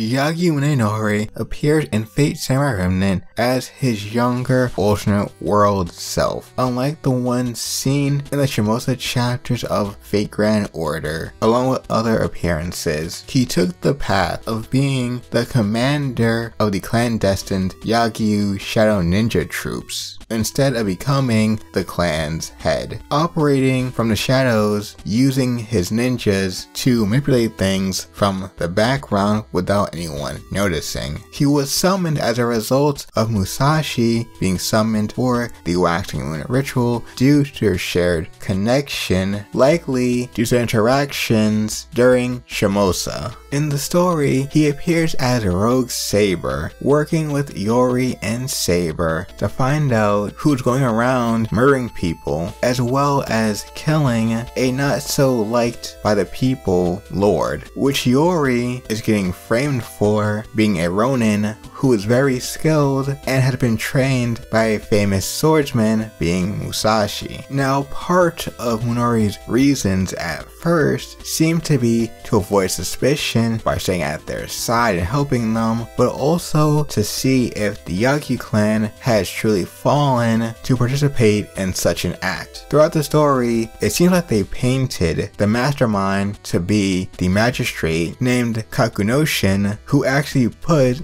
Yagyu Munenori appears in Fate Samurai Remnant as his younger alternate world self, unlike the one seen in the Shimosa chapters of Fate Grand Order. Along with other appearances, he took the path of being the commander of the clandestine Yagyu Shadow Ninja troops instead of becoming the clan's head, operating from the shadows using his ninjas to manipulate things from the background without anyone noticing. He was summoned as a result of Musashi being summoned for the waxing moon ritual due to their shared connection, likely due to interactions during Shimosa. In the story, he appears as rogue Saber, working with Iori and Saber to find out who's going around murdering people, as well as killing a not so liked by the people Lord, which Iori is getting framed for being a Ronin who is very skilled and had been trained by a famous swordsman being Musashi. Now part of Munori's reasons at first seemed to be to avoid suspicion by staying at their side and helping them, but also to see if the Yagyu clan has truly fallen to participate in such an act. Throughout the story, it seems like they painted the mastermind to be the magistrate named Kakunoshin who actually put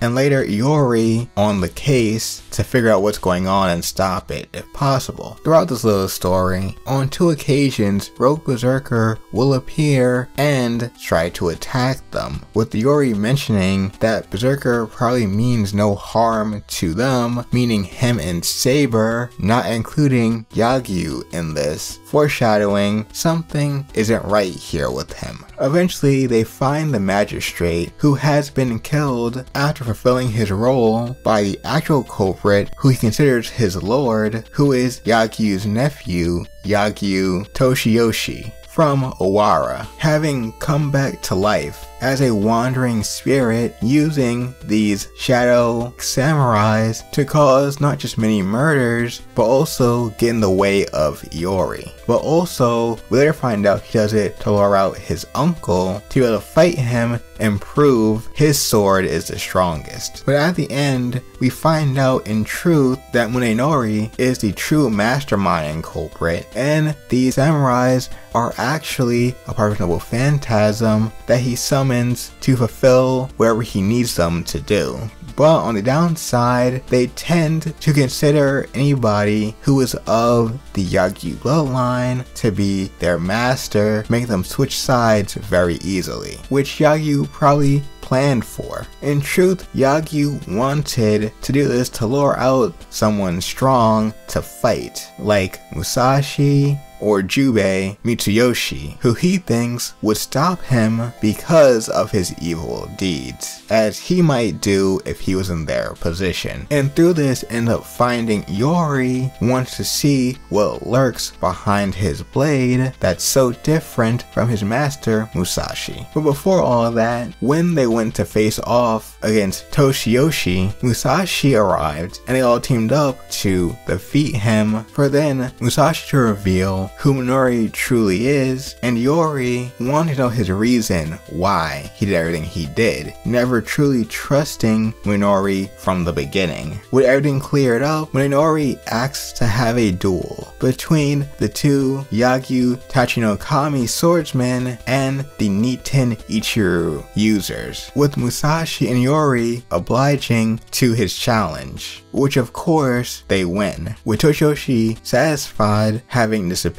And later Iori on the case to figure out what's going on and stop it if possible. Throughout this little story, on two occasions, Rogue Berserker will appear and try to attack them, with Iori mentioning that Berserker probably means no harm to them, meaning him and Saber, not including Yagyu in this, foreshadowing something isn't right here with him. Eventually, they find the magistrate who has been killed after fulfilling his role by the actual culprit who he considers his lord, who is Yagyu's nephew, Yagyu Toshiyoshi from Owari, having come back to life as a wandering spirit using these shadow samurais to cause not just many murders, but also get in the way of Iori. But also, we later find out he does it to lure out his uncle to be able to fight him and prove his sword is the strongest. But at the end, we find out in truth that Munenori is the true mastermind and culprit, and these samurais are actually a part of Noble Phantasm that he summons to fulfill wherever he needs them to do. But on the downside, they tend to consider anybody who is of the Yagyu bloodline to be their master, make them switch sides very easily, which Yagyu probably planned for. In truth, Yagyu wanted to do this to lure out someone strong to fight, like Musashi, or Jubei Mitsuyoshi, who he thinks would stop him because of his evil deeds, as he might do if he was in their position. And through this end up finding Iori wants to see what lurks behind his blade that's so different from his master Musashi. But before all of that, when they went to face off against Toshiyoshi, Musashi arrived and they all teamed up to defeat him for then Musashi to reveal who Munori truly is, and Iori wanted to know his reason why he did everything he did, never truly trusting Munori from the beginning. With everything cleared up, Munori asks to have a duel between the two Yagyu Tachinokami swordsmen and the Niten Ichiryu users, with Musashi and Iori obliging to his challenge, which of course they win. With Toshiyoshi satisfied having disappeared,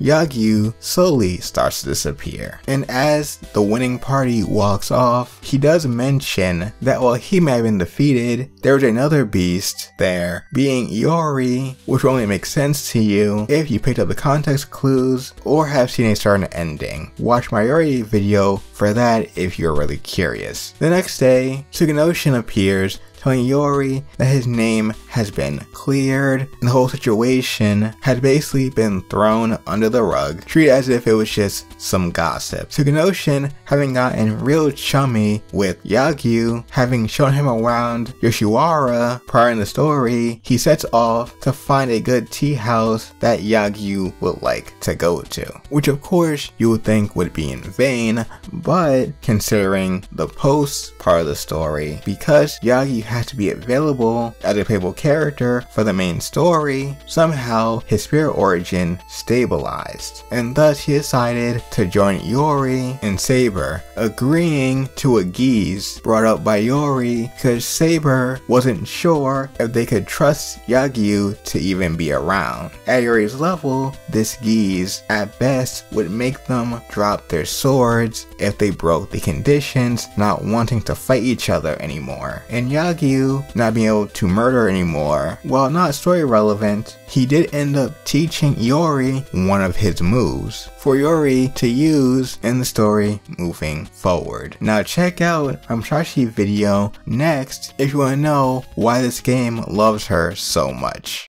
Yagyu slowly starts to disappear. And as the winning party walks off, he does mention that while he may have been defeated, there was another beast there, being Iori, which only make sense to you if you picked up the context clues or have seen a and ending. Watch my Iori video for that if you're really curious. The next day, Suganoshin appears that his name has been cleared and the whole situation had basically been thrown under the rug, treated as if it was just some gossip. Sukinoshun having gotten real chummy with Yagyu, having shown him around Yoshiwara prior in the story, he sets off to find a good tea house that Yagyu would like to go to. Which of course you would think would be in vain, but considering the post part of the story, because Yagyu to be available as a playable character for the main story, somehow his spirit origin stabilized, and thus he decided to join Iori and Saber, agreeing to a geas brought up by Iori because Saber wasn't sure if they could trust Yagyu to even be around. At Iori's level, this geas at best would make them drop their swords if they broke the conditions, not wanting to fight each other anymore. And Yagyu not being able to murder anymore, while not story relevant, he did end up teaching Iori one of his moves for Iori to use in the story moving forward. Now check out Amshashi video next if you want to know why this game loves her so much.